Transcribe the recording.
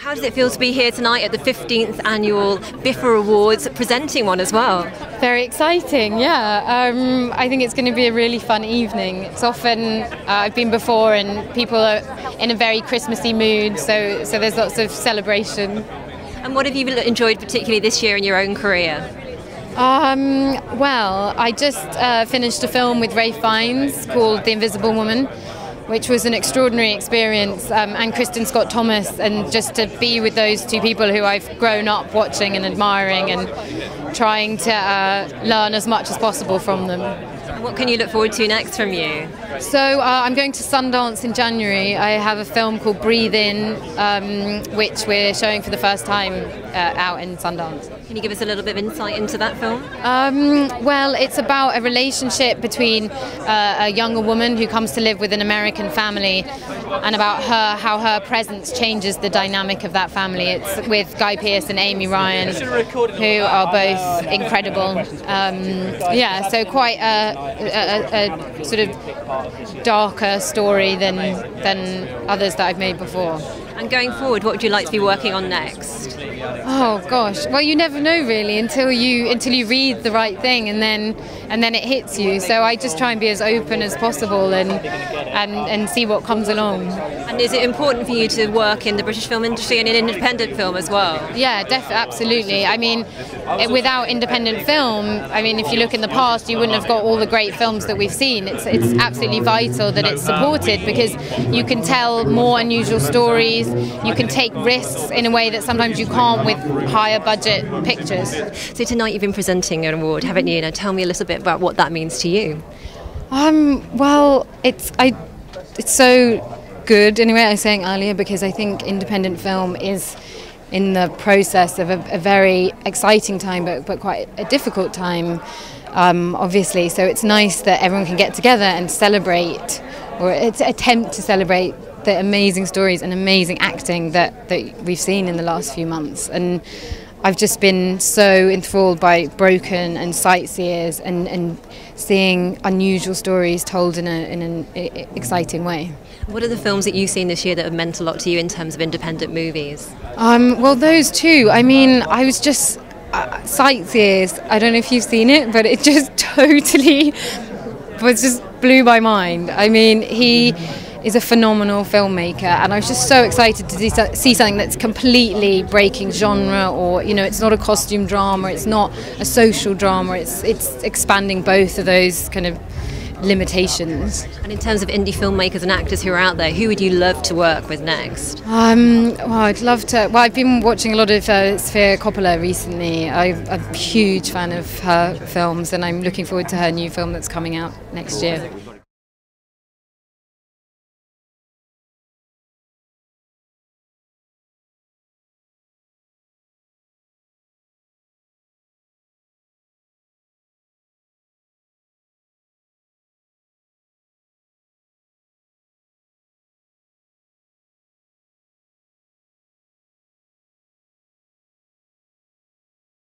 How does it feel to be here tonight at the 15th annual BIFA Awards, presenting one as well? Very exciting, yeah. Um, I think it's going to be a really fun evening. It's often, uh, I've been before, and people are in a very Christmassy mood, so, so there's lots of celebration. And what have you enjoyed particularly this year in your own career? Um, well, I just uh, finished a film with Ralph Fiennes called The Invisible Woman which was an extraordinary experience, um, and Kristin Scott Thomas, and just to be with those two people who I've grown up watching and admiring and trying to uh, learn as much as possible from them. What can you look forward to next from you? So uh, I'm going to Sundance in January. I have a film called Breathe In, um, which we're showing for the first time uh, out in Sundance. Can you give us a little bit of insight into that film? Um, well, it's about a relationship between uh, a younger woman who comes to live with an American family and about her how her presence changes the dynamic of that family. It's with Guy Pearce and Amy Ryan, who are both incredible. Um, yeah, so quite a, a, a, sort of darker story than than others that I've made before. And going forward, what would you like to be working on next? Oh gosh, well you never know really until you until you read the right thing and then and then it hits you. So I just try and be as open as possible and and and see what comes along. And is it important for you to work in the British film industry and in independent film as well? Yeah, definitely, absolutely. I mean, eh, without independent film, I mean, if you look in the past, you wouldn't have got all the great films that we've seen. It's it's absolutely vital that it's supported because you can tell more unusual stories. You can take risks in a way that sometimes you can't with higher budget pictures. So tonight you've been presenting an award, haven't you? Now tell me a little bit about what that means to you. Um, well, it's I, it's so good anyway. I was saying earlier because I think independent film is in the process of a, a very exciting time, but but quite a difficult time. Um, obviously, so it's nice that everyone can get together and celebrate, or attempt to celebrate the amazing stories and amazing acting that, that we've seen in the last few months. And I've just been so enthralled by Broken and Sightseers and, and seeing unusual stories told in, a, in an exciting way. What are the films that you've seen this year that have meant a lot to you in terms of independent movies? Um, well, those two. I mean, I was just. Uh, Sightseers, I don't know if you've seen it, but it just totally was just blew my mind. I mean, he is a phenomenal filmmaker, and I was just so excited to see, something that's completely breaking genre, or you know, it's not a costume drama, it's not a social drama, it's it's expanding both of those kind of limitations. And in terms of indie filmmakers and actors who are out there, who would you love to work with next? Um, well, I'd love to. Well, I've been watching a lot of uh, Sofia Coppola recently. I'm a huge fan of her films, and I'm looking forward to her new film that's coming out next year.